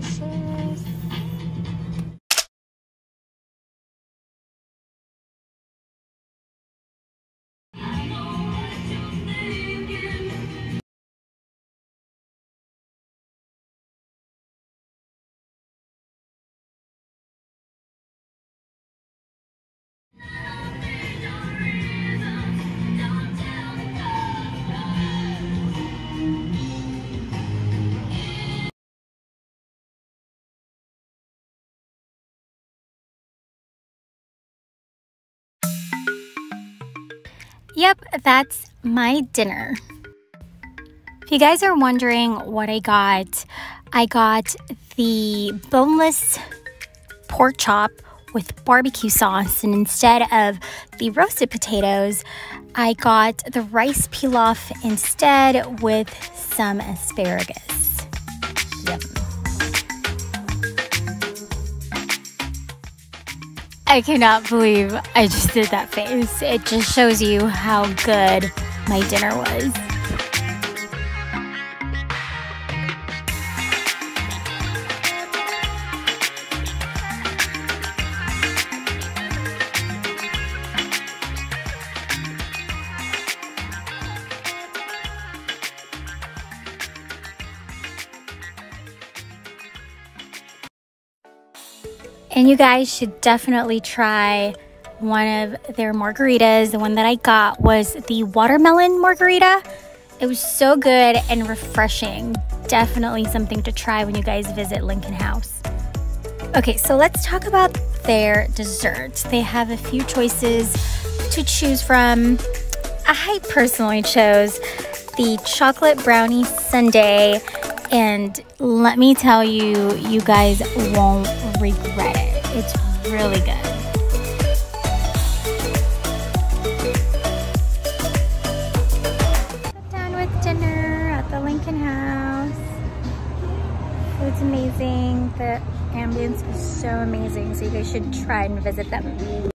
versus Yep, that's my dinner. If you guys are wondering what I got, I got the boneless pork chop with barbecue sauce, and instead of the roasted potatoes, I got the rice pilaf instead with some asparagus. Yep. I cannot believe I just did that face. It just shows you how good my dinner was. And you guys should definitely try one of their margaritas. The one that I got was the watermelon margarita. It was so good and refreshing. Definitely something to try when you guys visit Lincoln House. Okay, so let's talk about their desserts. They have a few choices to choose from. I personally chose the chocolate brownie sundae and let me tell you, you guys won't regret it. It's really good. Done with dinner at the Lincoln House. Food's amazing. The ambience is so amazing. So you guys should try and visit them.